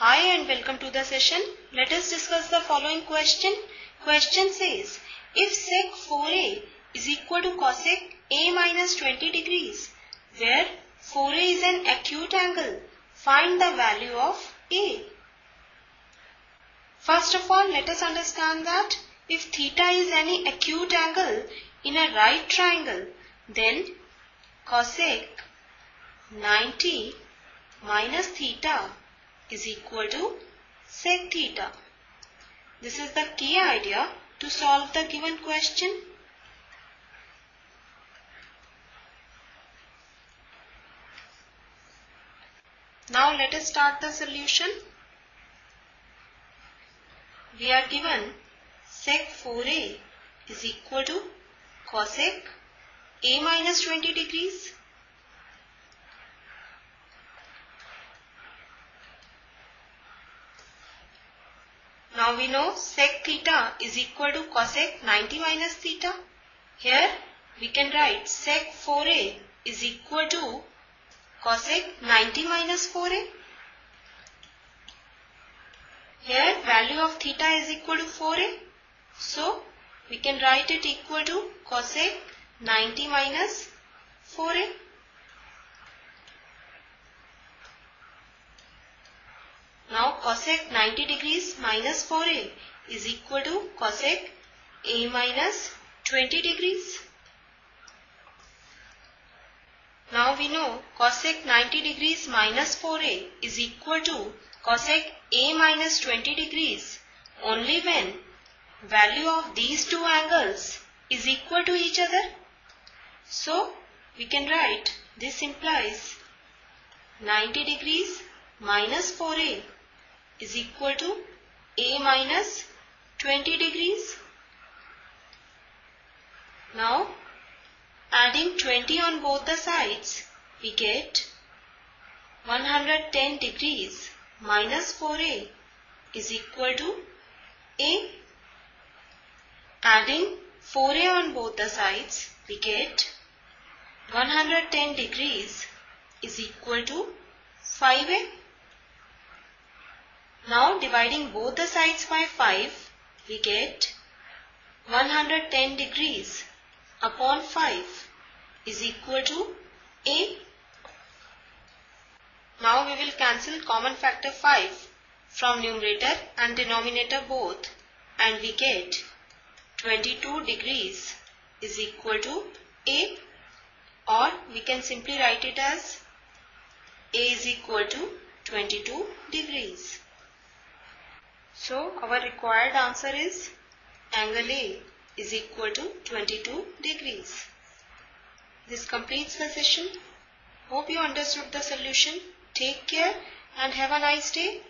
Hi and welcome to the session. Let us discuss the following question. Question says, if sec 4a is equal to cosec a minus 20 degrees, where 4a is an acute angle, find the value of a. First of all, let us understand that if theta is any acute angle in a right triangle, then cosec 90 minus theta is equal to sec theta. This is the key idea to solve the given question. Now let us start the solution. We are given sec 4a is equal to cosec a minus 20 degrees Now we know sec theta is equal to cosec 90 minus theta. Here we can write sec 4a is equal to cosec 90 minus 4a. Here value of theta is equal to 4a. So we can write it equal to cosec 90 minus 4a. Now cosec 90 degrees minus 4a is equal to cosec a minus 20 degrees. Now we know cosec 90 degrees minus 4a is equal to cosec a minus 20 degrees only when value of these two angles is equal to each other. So we can write this implies 90 degrees minus 4a is equal to a minus 20 degrees. Now adding 20 on both the sides we get 110 degrees minus 4a is equal to a. Adding 4a on both the sides we get 110 degrees is equal to 5a. Now dividing both the sides by 5, we get 110 degrees upon 5 is equal to A. Now we will cancel common factor 5 from numerator and denominator both and we get 22 degrees is equal to A or we can simply write it as A is equal to 22 degrees. So our required answer is angle A is equal to 22 degrees. This completes the session. Hope you understood the solution. Take care and have a nice day.